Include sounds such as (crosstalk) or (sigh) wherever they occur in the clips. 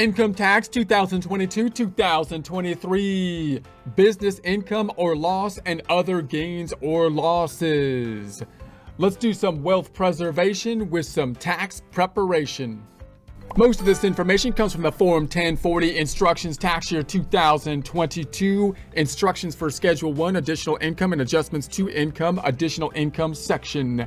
Income tax 2022-2023. Business income or loss and other gains or losses. Let's do some wealth preservation with some tax preparation. Most of this information comes from the Form 1040 Instructions Tax Year 2022 Instructions for Schedule 1 Additional Income and Adjustments to Income Additional Income section.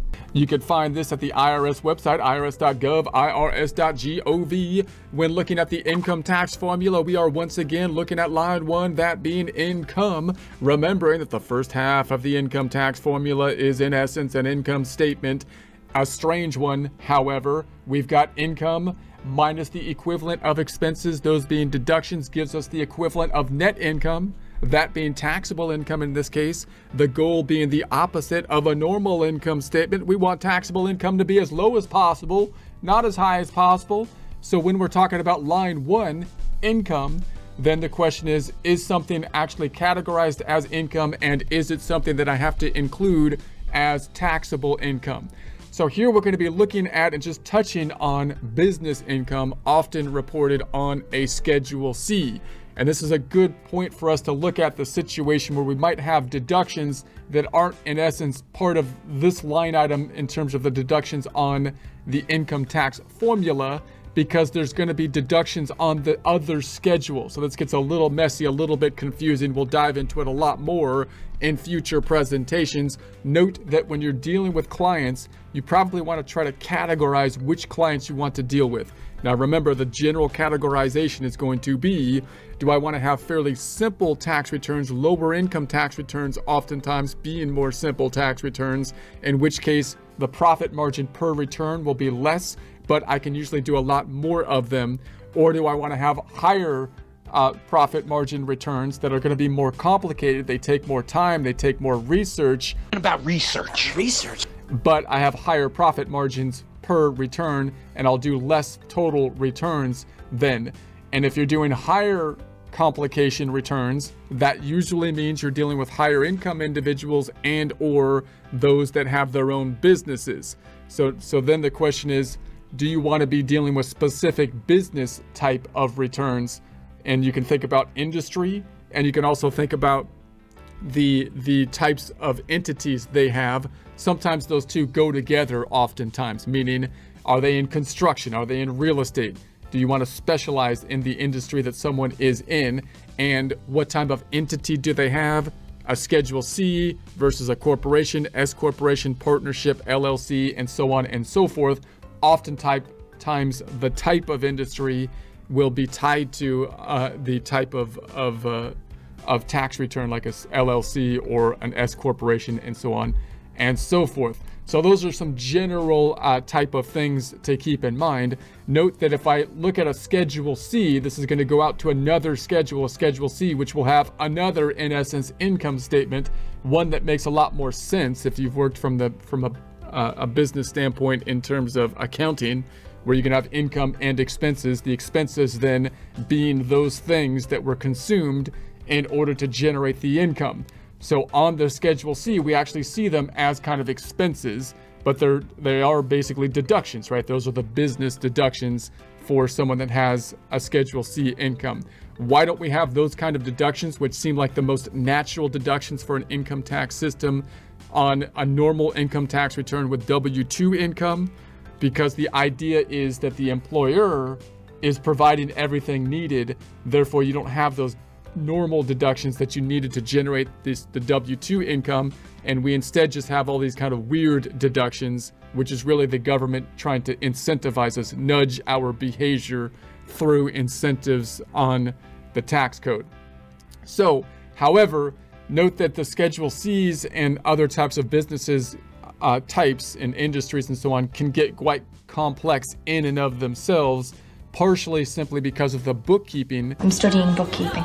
You can find this at the IRS website, irs.gov, irs.gov. When looking at the income tax formula, we are once again looking at line one, that being income, remembering that the first half of the income tax formula is in essence an income statement. A strange one, however, we've got income minus the equivalent of expenses, those being deductions, gives us the equivalent of net income that being taxable income in this case, the goal being the opposite of a normal income statement. We want taxable income to be as low as possible, not as high as possible. So when we're talking about line one, income, then the question is, is something actually categorized as income and is it something that I have to include as taxable income? So here we're going to be looking at and just touching on business income often reported on a Schedule C. And this is a good point for us to look at the situation where we might have deductions that aren't in essence part of this line item in terms of the deductions on the income tax formula because there's going to be deductions on the other schedule. So this gets a little messy, a little bit confusing. We'll dive into it a lot more in future presentations. Note that when you're dealing with clients, you probably want to try to categorize which clients you want to deal with. Now remember, the general categorization is going to be, do I want to have fairly simple tax returns, lower income tax returns oftentimes being more simple tax returns, in which case the profit margin per return will be less, but I can usually do a lot more of them. Or do I want to have higher uh, profit margin returns that are going to be more complicated. They take more time. They take more research. About research. Research. But I have higher profit margins per return and I'll do less total returns then. And if you're doing higher complication returns, that usually means you're dealing with higher income individuals and or those that have their own businesses. So, so then the question is, do you want to be dealing with specific business type of returns? And you can think about industry and you can also think about the the types of entities they have sometimes those two go together oftentimes meaning are they in construction? Are they in real estate? Do you want to specialize in the industry that someone is in? And what type of entity do they have? A schedule c versus a corporation s corporation partnership llc and so on and so forth. Oftentimes the type of industry will be tied to uh, the type of of uh, of tax return like a LLC or an S corporation and so on and so forth. So those are some general uh, type of things to keep in mind. Note that if I look at a Schedule C, this is going to go out to another schedule, Schedule C, which will have another, in essence, income statement, one that makes a lot more sense if you've worked from the from a, uh, a business standpoint in terms of accounting, where you can have income and expenses. The expenses then being those things that were consumed in order to generate the income. So on the Schedule C, we actually see them as kind of expenses, but they're they are basically deductions, right? Those are the business deductions for someone that has a Schedule C income. Why don't we have those kind of deductions, which seem like the most natural deductions for an income tax system on a normal income tax return with W-2 income? Because the idea is that the employer is providing everything needed, therefore you don't have those normal deductions that you needed to generate this the W2 income and we instead just have all these kind of weird deductions which is really the government trying to incentivize us nudge our behavior through incentives on the tax code So, however, note that the Schedule Cs and other types of businesses, uh, types and industries and so on can get quite complex in and of themselves, partially simply because of the bookkeeping. I'm studying bookkeeping.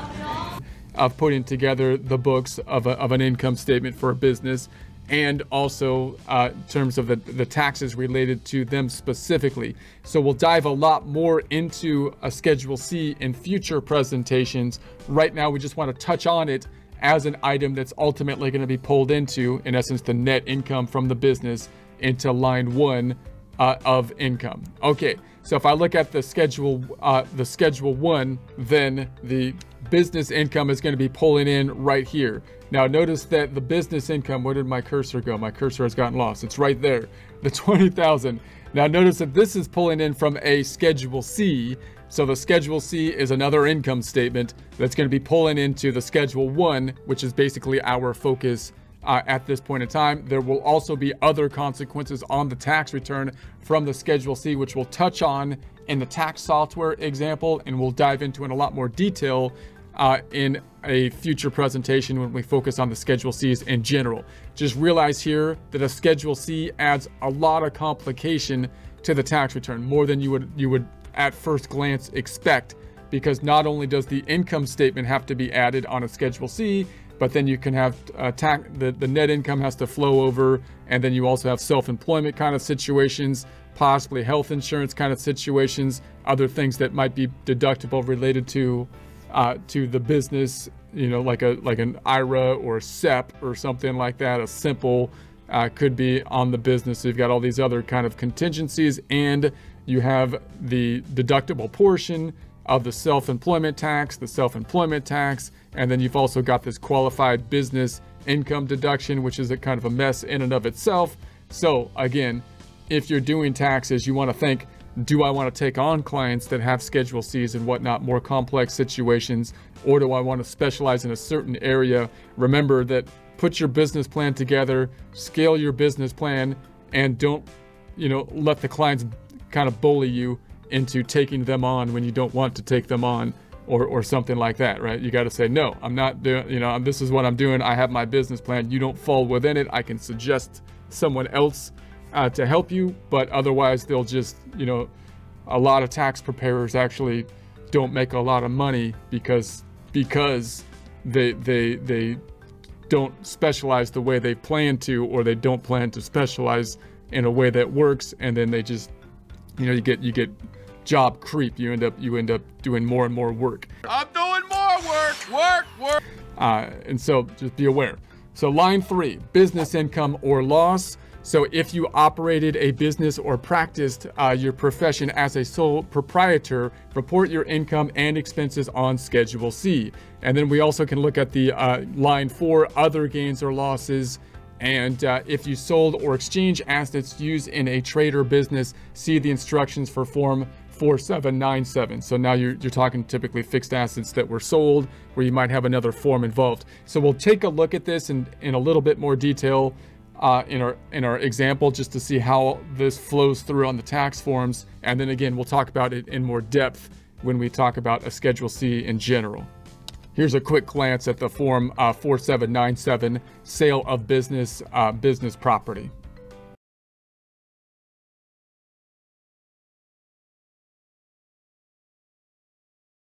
Of putting together the books of, a, of an income statement for a business and also uh, in terms of the, the taxes related to them specifically. So we'll dive a lot more into a Schedule C in future presentations. Right now, we just want to touch on it as an item that's ultimately going to be pulled into, in essence, the net income from the business into line one uh, of income. Okay, so if I look at the schedule, uh, the schedule one, then the business income is going to be pulling in right here. Now notice that the business income, where did my cursor go? My cursor has gotten lost. It's right there, the (laughs) 20,000. Now notice that this is pulling in from a Schedule C. So the Schedule C is another income statement that's going to be pulling into the Schedule 1, which is basically our focus uh, at this point in time. There will also be other consequences on the tax return from the Schedule C, which we'll touch on in the tax software example, and we'll dive into in a lot more detail uh, in a future presentation when we focus on the Schedule Cs in general. Just realize here that a Schedule C adds a lot of complication to the tax return, more than you would you would at first glance expect, because not only does the income statement have to be added on a Schedule C, but then you can have uh, tax the, the net income has to flow over, and then you also have self-employment kind of situations, possibly health insurance kind of situations, other things that might be deductible related to uh, to the business, you know, like a like an IRA or SEP or something like that. A simple uh, could be on the business. So you've got all these other kind of contingencies, and you have the deductible portion of the self-employment tax, the self-employment tax, and then you've also got this qualified business income deduction, which is a kind of a mess in and of itself. So again, if you're doing taxes, you want to think do I want to take on clients that have Schedule Cs and whatnot, more complex situations, or do I want to specialize in a certain area? Remember that put your business plan together, scale your business plan, and don't, you know, let the clients kind of bully you into taking them on when you don't want to take them on or, or something like that, right? You got to say, no, I'm not doing, you know, this is what I'm doing. I have my business plan. You don't fall within it. I can suggest someone else uh, to help you, but otherwise they'll just, you know, a lot of tax preparers actually don't make a lot of money because because they they they don't specialize the way they plan to or they don't plan to specialize in a way that works and then they just you know you get you get job creep. You end up you end up doing more and more work. I'm doing more work work work. Uh, and so just be aware. So line three business income or loss. So if you operated a business or practiced uh, your profession as a sole proprietor, report your income and expenses on Schedule C. And then we also can look at the uh, line four, other gains or losses. And uh, if you sold or exchanged assets used in a trade or business, see the instructions for Form 4797. So now you're, you're talking typically fixed assets that were sold where you might have another form involved. So we'll take a look at this in, in a little bit more detail uh, in our in our example just to see how this flows through on the tax forms. And then again, we'll talk about it in more depth when we talk about a Schedule C in general. Here's a quick glance at the Form uh, 4797, Sale of Business uh, Business Property.